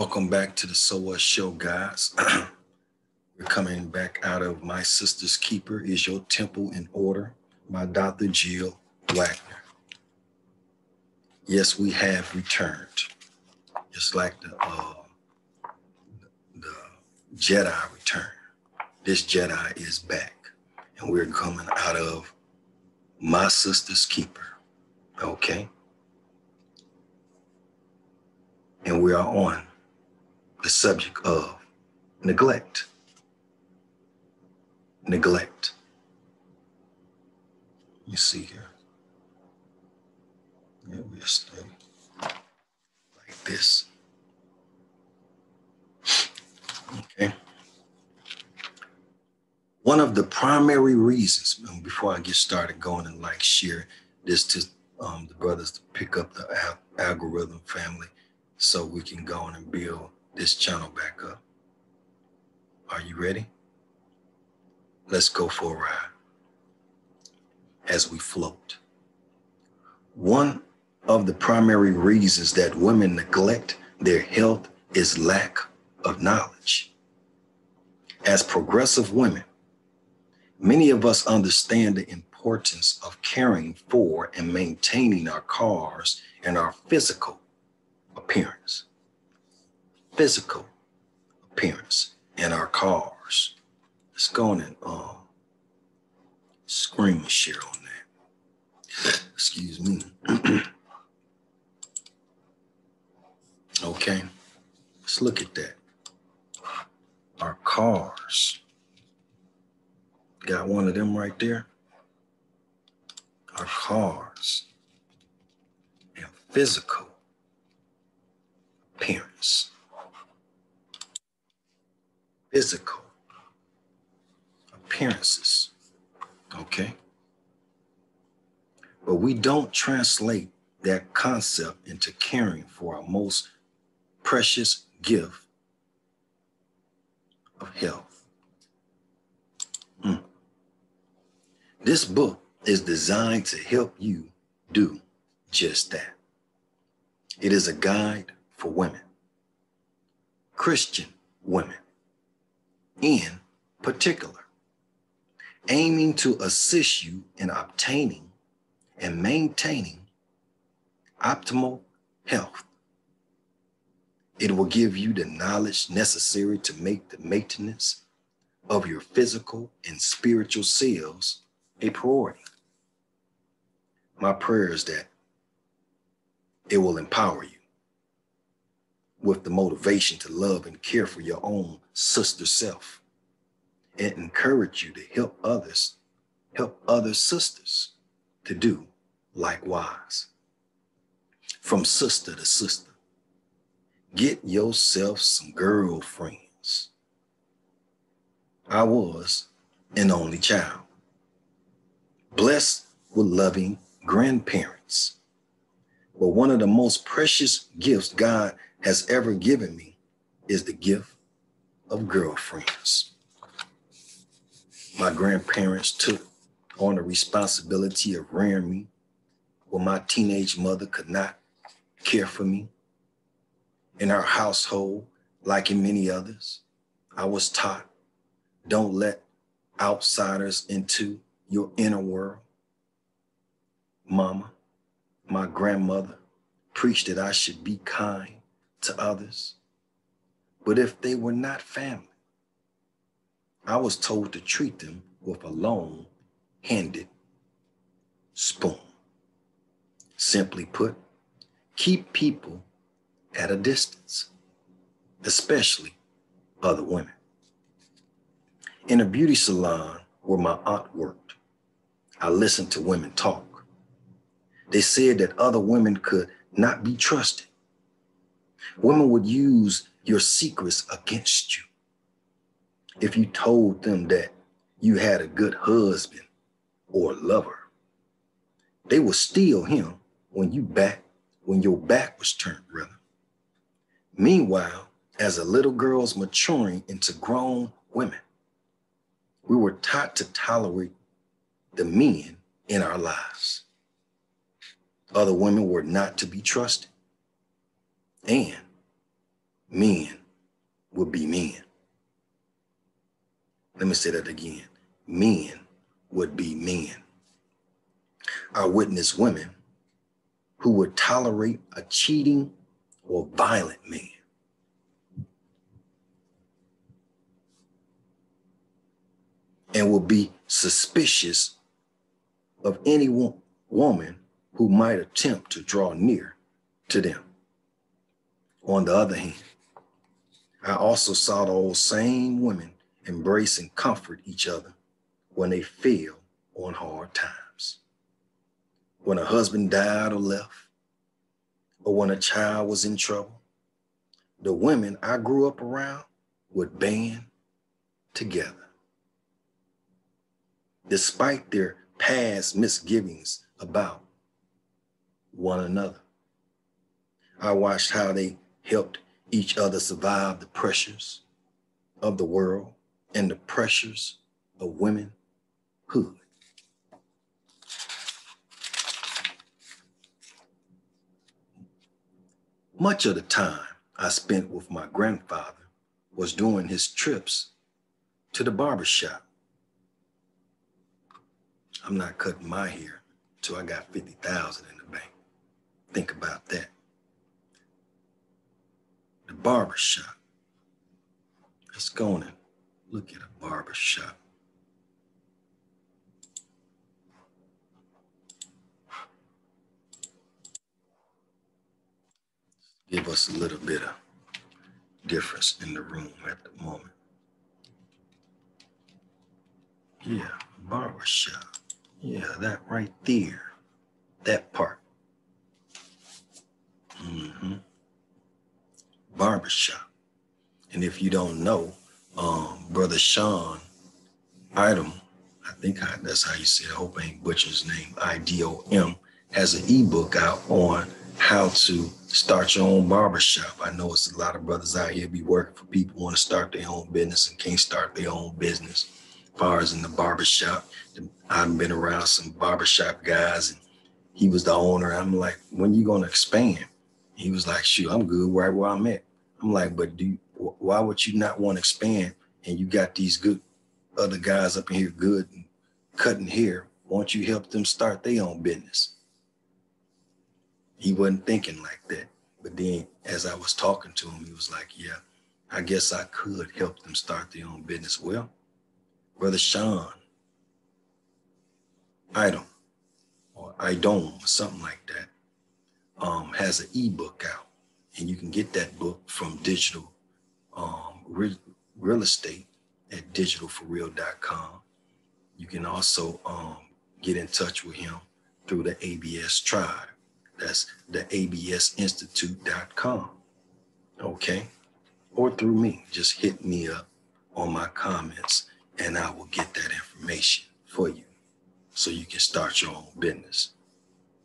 Welcome back to the So Us Show, guys. We're coming back out of My Sister's Keeper is Your Temple in Order by Dr. Jill Wagner. Yes, we have returned. Just like the, uh, the Jedi return. This Jedi is back. And we're coming out of My Sister's Keeper. Okay? And we are on the subject of neglect. Neglect. You see here. Yeah, we stay like this. Okay. One of the primary reasons, before I get started going and like share this to um, the brothers to pick up the al- algorithm family so we can go on and build this channel back up. Are you ready? Let's go for a ride as we float. One of the primary reasons that women neglect their health is lack of knowledge. As progressive women, many of us understand the importance of caring for and maintaining our cars and our physical appearance. Physical appearance in our cars. Let's go on and um, screen share on that. Excuse me. okay, let's look at that. Our cars. Got one of them right there. Our cars and physical appearance. Physical appearances. Okay. But we don't translate that concept into caring for our most precious gift of health. Mm. This book is designed to help you do just that. It is a guide for women, Christian women in particular, aiming to assist you in obtaining and maintaining optimal health. It will give you the knowledge necessary to make the maintenance of your physical and spiritual selves a priority. My prayer is that it will empower you with the motivation to love and care for your own sister self and encourage you to help others, help other sisters to do likewise. From sister to sister, get yourself some girlfriends. I was an only child, blessed with loving grandparents. But one of the most precious gifts God has ever given me is the gift of girlfriends. My grandparents took on the responsibility of rearing me when my teenage mother could not care for me. In our household, like in many others, I was taught don't let outsiders into your inner world. Mama, my grandmother, preached that I should be kind to others. But if they were not family, I was told to treat them with a long handed spoon. Simply put, keep people at a distance, especially other women. In a beauty salon where my aunt worked, I listened to women talk. They said that other women could not be trusted. Women would use your secrets against you. If you told them that you had a good husband or lover, they would steal him when you back when your back was turned, brother. Meanwhile, as a little girl's maturing into grown women, we were taught to tolerate the men in our lives. Other women were not to be trusted. And men would be men. Let me say that again. Men would be men. I witness women who would tolerate a cheating or violent man. And will be suspicious of any wo- woman who might attempt to draw near to them. On the other hand, I also saw those same women embrace and comfort each other when they fell on hard times. When a husband died or left, or when a child was in trouble, the women I grew up around would band together. Despite their past misgivings about one another, I watched how they helped each other survive the pressures of the world and the pressures of womanhood. Much of the time I spent with my grandfather was during his trips to the barber shop. I'm not cutting my hair till I got 50,000 in the bank. Think about that. The barber shop. Let's go and look at a barber shop. Give us a little bit of difference in the room at the moment. Yeah, barber shop. Yeah, that right there. That part. Mm-hmm. Barbershop. And if you don't know, um, Brother Sean Idom, I think I, that's how you say it. I hope I ain't butcher's name, I-D-O-M, has an ebook out on how to start your own barbershop. I know it's a lot of brothers out here be working for people want to start their own business and can't start their own business. As far as in the barbershop, I've been around some barbershop guys and he was the owner. I'm like, when you gonna expand? He was like, shoot, I'm good right where I'm at. I'm like, but do you, why would you not want to expand? And you got these good other guys up in here good cutting hair. Why don't you help them start their own business? He wasn't thinking like that. But then as I was talking to him, he was like, yeah, I guess I could help them start their own business. Well, Brother Sean, Idom, or Idom, or something like that, um, has an ebook out. And you can get that book from digital um, real, real estate at digitalforreal.com. You can also um, get in touch with him through the ABS tribe. That's the absinstitute.com. Okay. Or through me. Just hit me up on my comments and I will get that information for you so you can start your own business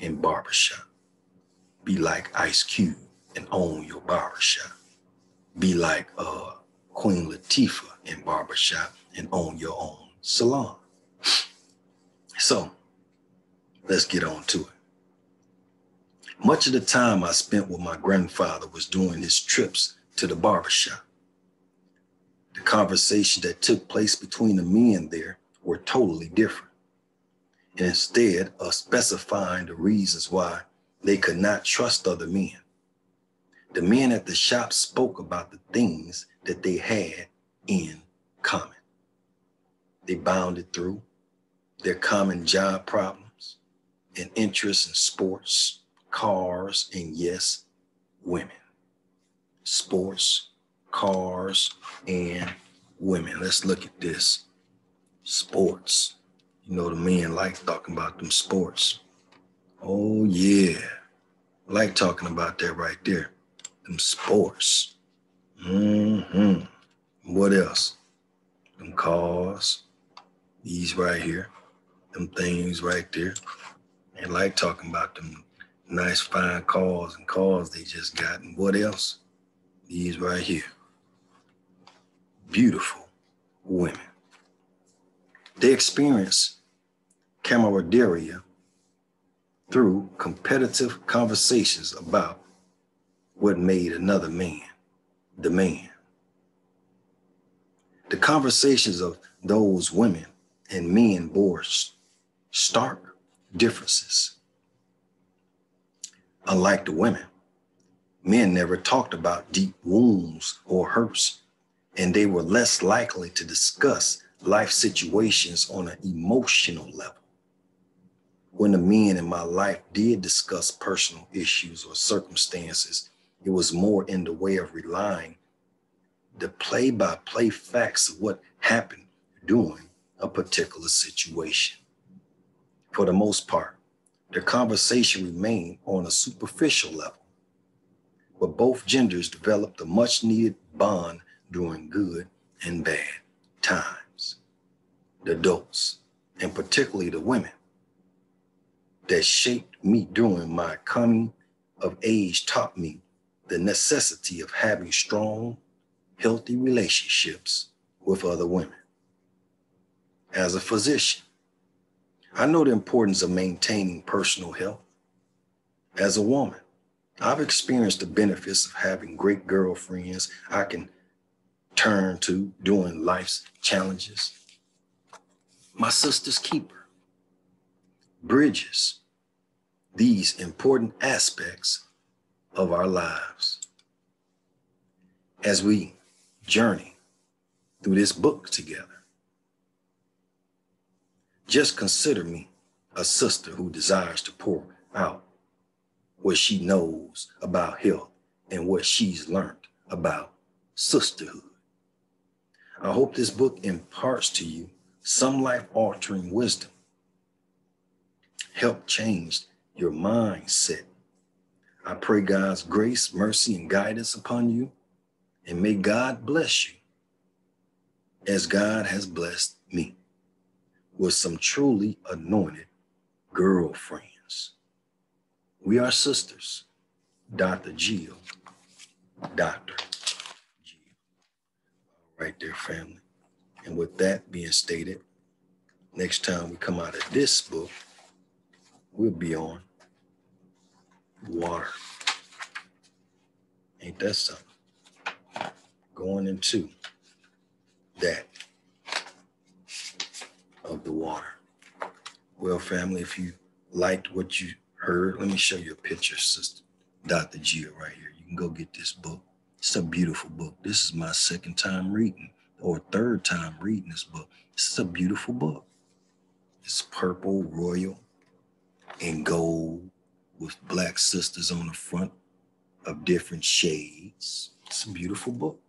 in barbershop. Be like Ice Cube and own your barbershop. Be like uh, Queen Latifah in barbershop and own your own salon. So let's get on to it. Much of the time I spent with my grandfather was during his trips to the barbershop. The conversations that took place between the men there were totally different. And instead of specifying the reasons why they could not trust other men, the men at the shop spoke about the things that they had in common. They bounded through their common job problems and interests in sports, cars, and yes, women. Sports, cars, and women. Let's look at this. Sports. You know, the men like talking about them sports. Oh, yeah. like talking about that right there. Them sports. Mm-hmm. What else? Them cars. These right here. Them things right there. And like talking about them nice fine cars and cars they just got. And what else? These right here. Beautiful women. They experience camaraderie through competitive conversations about what made another man the man. The conversations of those women and men bore stark differences. Unlike the women, men never talked about deep wounds or hurts, and they were less likely to discuss life situations on an emotional level. When the men in my life did discuss personal issues or circumstances, it was more in the way of relying the play by play facts of what happened during a particular situation. For the most part, the conversation remained on a superficial level, but both genders developed a much needed bond during good and bad times. The adults, and particularly the women, that shaped me during my coming of age taught me the necessity of having strong, healthy relationships with other women. As a physician, I know the importance of maintaining personal health. As a woman, I've experienced the benefits of having great girlfriends I can turn to during life's challenges. My sister's keeper, bridges these important aspects of our lives as we journey through this book together. Just consider me a sister who desires to pour out what she knows about health and what she's learned about sisterhood. I hope this book imparts to you some life altering wisdom, help change your mindset. I pray God's grace, mercy, and guidance upon you, and may God bless you as God has blessed me with some truly anointed girlfriends. We are sisters, Dr. Jill, Dr. Jill. All right there, family. And with that being stated, next time we come out of this book, we'll be on water. Ain't that something? Going into that of the water. Well, family, if you liked what you heard, let me show you a picture, Sister Dr. Gia, right here. You can go get this book. It's a beautiful book. This is my second time reading or third time reading this book. This is a beautiful book. It's purple, royal, and gold with black sisters on the front of different shades. It's a beautiful book.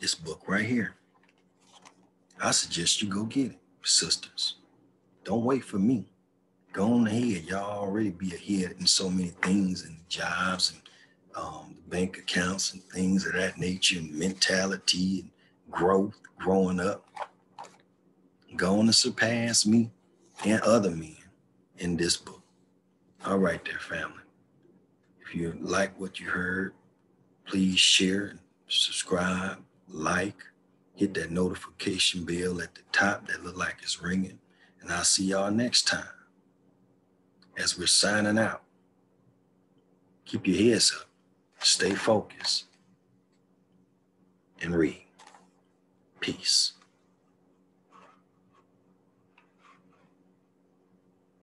This book right here. I suggest you go get it, sisters. Don't wait for me. Go on ahead. Y'all already be ahead in so many things and jobs and um, bank accounts and things of that nature and mentality and growth, growing up. Going to surpass me and other men in this book. All right, there, family. If you like what you heard, please share, subscribe, like, hit that notification bell at the top that look like it's ringing. And I'll see y'all next time as we're signing out. Keep your heads up, stay focused, and read. Peace.